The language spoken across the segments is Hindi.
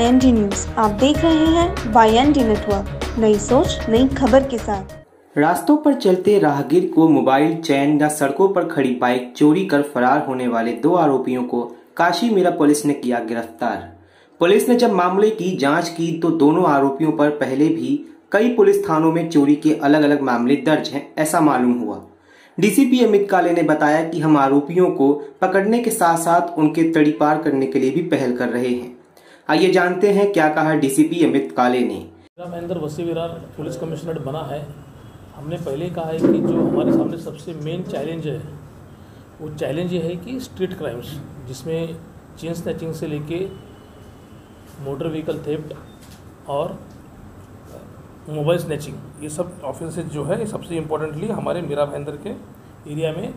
वाई न्यूज़ आप देख रहे हैं वाई नेटवर्क नई सोच, नई खबर के साथ। रास्तों पर चलते राहगीर को मोबाइल चैन या सड़कों पर खड़ी बाइक चोरी कर फरार होने वाले दो आरोपियों को काशी मीरा पुलिस ने किया गिरफ़्तार। पुलिस ने जब मामले की जाँच की तो दोनों आरोपियों पर पहले भी कई पुलिस थानों में चोरी के अलग अलग मामले दर्ज हैं, ऐसा मालूम हुआ। डीसीपी अमित काले ने बताया कि हम आरोपियों को पकड़ने के साथ साथ उनके तड़ी पार करने के लिए भी पहल कर रहे हैं। आइए जानते हैं क्या कहा डीसीपी अमित काले ने। महेंद्र वसी विरार पुलिस कमिश्नर बना है। हमने पहले कहा है कि जो हमारे सामने सबसे मेन चैलेंज है, वो चैलेंज ये है कि स्ट्रीट क्राइम्स जिसमें चेन स्नैचिंग से लेके मोटर व्हीकल थेफ्ट और मोबाइल स्नैचिंग ये सब ऑफेंसेज जो है सबसे इम्पोर्टेंटली हमारे मीरा भाईंदर के एरिया में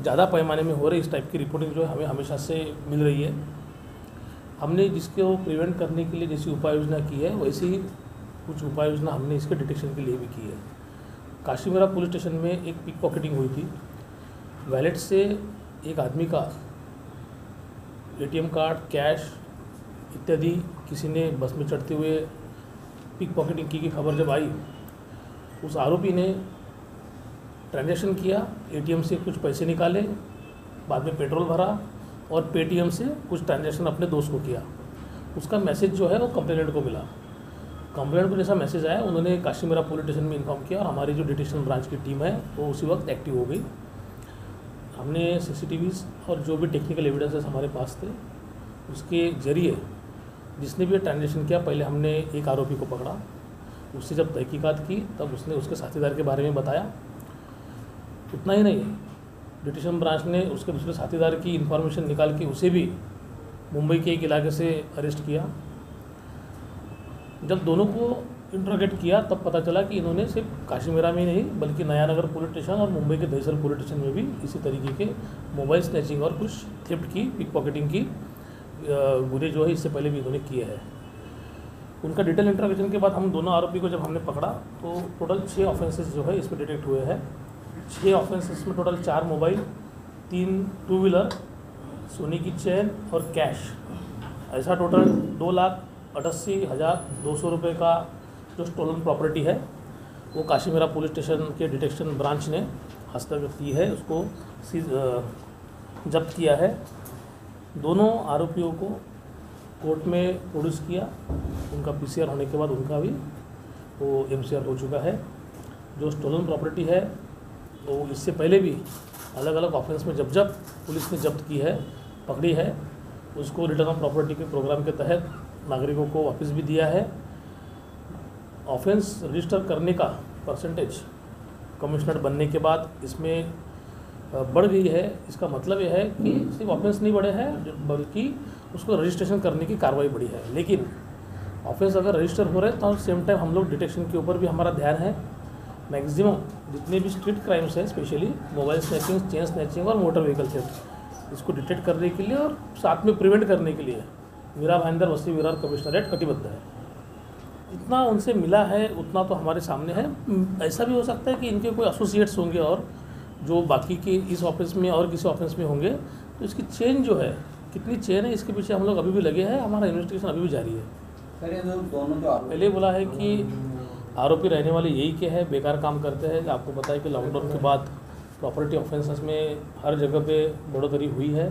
ज़्यादा पैमाने में हो रही इस टाइप की रिपोर्टिंग जो है हमें हमेशा से मिल रही है। हमने जिसको प्रिवेंट करने के लिए जैसी उपाय योजना की है वैसे ही कुछ उपाय योजना हमने इसके डिटेक्शन के लिए भी की है। काशीमेरा पुलिस स्टेशन में एक पिक पॉकेटिंग हुई थी। वैलेट से एक आदमी का एटीएम कार्ड कैश इत्यादि किसी ने बस में चढ़ते हुए पिक पॉकेटिंग की, की खबर जब आई उस आरोपी ने ट्रांजेक्शन किया एटीएम से कुछ पैसे निकाले बाद में पेट्रोल भरा और पेटीएम से कुछ ट्रांजेक्शन अपने दोस्त को किया। उसका मैसेज जो है वो कंप्लेनेंट को मिला। कंप्लेंट को जैसा मैसेज आया, उन्होंने काशीमेरा पुलिस स्टेशन में इन्फॉर्म किया और हमारी जो डिटेक्शन ब्रांच की टीम है, वो उसी वक्त एक्टिव हो गई। हमने सीसीटीवी और जो भी टेक्निकल एविडेंसेस हमारे पास थे, उसके ज़रिए जिसने भी ट्रांजेक्शन किया, पहले हमने एक आरोपी को पकड़ा। उससे जब तहकीकात की, तब उसने उसके साथीदार के बारे में बताया। उतना ही नहीं डिटेशन ब्रांच ने उसके दूसरे साथीदार की इन्फॉर्मेशन निकाल के उसे भी मुंबई के एक इलाके से अरेस्ट किया। जब दोनों को इंट्रोगेट किया, तब पता चला कि इन्होंने सिर्फ़ काशीमेरा में नहीं, बल्कि नयानगर पुलिस स्टेशन और मुंबई के दहसर पुलिस स्टेशन में भी इसी तरीके के मोबाइल स्नैचिंग और कुछ थेफ्ट की पिक पॉकेटिंग की गुरे जो है, इससे पहले भी इन्होंने किए हैं। उनका डिटेल इंट्रोगेशन के बाद हम दोनों आरोपी को जब हमने पकड़ा तो टोटल छः ऑफेंसेस जो है, इसमें डिटेक्ट हुए हैं। छः ऑफेंसेस में टोटल चार मोबाइल, तीन टू व्हीलर सोने की चेन और कैश। ऐसा टोटल दो लाख अठासी हज़ार दो सौ रुपये का जो स्टोलन प्रॉपर्टी है, वो काशीमेरा पुलिस स्टेशन के डिटेक्शन ब्रांच ने हस्तगत की है, उसको जब्त किया है। दोनों आरोपियों को कोर्ट में प्रोड्यूस किया, उनका पीसीआर होने के बाद उनका भी वो एमसीआर हो चुका है। जो स्टोलन प्रॉपर्टी है वो इससे पहले भी अलग अलग ऑफेंस में जब जब पुलिस ने जब्त की है पकड़ी है उसको रिटर्न ऑफ़ प्रॉपर्टी के प्रोग्राम के तहत नागरिकों को वापस भी दिया है। ऑफेंस रजिस्टर करने का परसेंटेज कमिश्नर बनने के बाद इसमें बढ़ गई है। इसका मतलब यह है कि सिर्फ़ ऑफेंस नहीं बढ़े हैं बल्कि उसको रजिस्ट्रेशन करने की कार्रवाई बढ़ी है। लेकिन ऑफेंस अगर रजिस्टर हो रहे हैं तो सेम टाइम हम लोग डिटेक्शन के ऊपर भी हमारा ध्यान है। मैक्सिमम जितने भी स्ट्रीट क्राइम्स हैं specially mobile snatching chain snatching और मोटर व्हीकल थेफ्ट इसको डिटेक्ट करने के लिए और साथ में प्रिवेंट करने के लिए मीरा भाईंदर वसी विरार कमिश्नरेट कटिबद्ध है। जितना उनसे मिला है उतना तो हमारे सामने है। ऐसा भी हो सकता है कि इनके कोई एसोसिएट्स होंगे और जो बाकी के इस ऑफ़िस में और किसी ऑफ़िस में होंगे। तो इसकी चेन जो है कितनी चेन है इसके पीछे हम लोग अभी भी लगे हैं हमारा इन्वेस्टिगेशन अभी भी जारी है। पहले बोला है कि आरोपी रहने वाले यही के हैं, बेकार काम करते हैं। आपको पता है कि लॉकडाउन के बाद प्रॉपर्टी ऑफेंसेस में हर जगह पे बढ़ोतरी हुई है।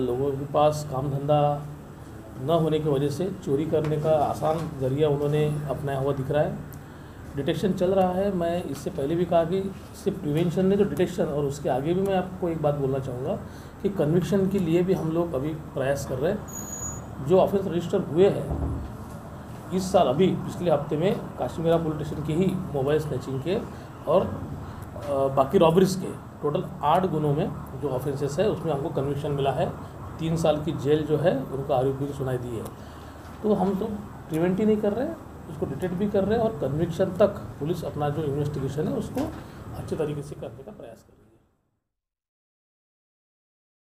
लोगों के पास काम धंधा न होने की वजह से चोरी करने का आसान ज़रिया उन्होंने अपनाया हुआ दिख रहा है। डिटेक्शन चल रहा है। मैं इससे पहले भी कहा कि सिर्फ़ प्रिवेंशन ने तो डिटेक्शन और उसके आगे भी मैं आपको एक बात बोलना चाहूँगा कि कन्विक्शन के लिए भी हम लोग अभी प्रयास कर रहे हैं। जो ऑफेंस रजिस्टर हुए हैं इस साल अभी, पिछले हफ़्ते में काश्मीरा पुलिस स्टेशन के ही मोबाइल स्नैचिंग के और बाकी रॉबरीज के टोटल आठ गुनों में जो ऑफेंसेस है, उसमें हमको कन्विक्शन मिला है। तीन साल की जेल जो है, उनको आरोपी की सुनाई दी है। तो हम तो प्रिवेंट ही नहीं कर रहे, उसको डिटेक्ट भी कर रहे हैं और कन्विक्शन तक पुलिस अपना जो इन्वेस्टिगेशन है, उसको अच्छे तरीके से करने का प्रयास कर रही है।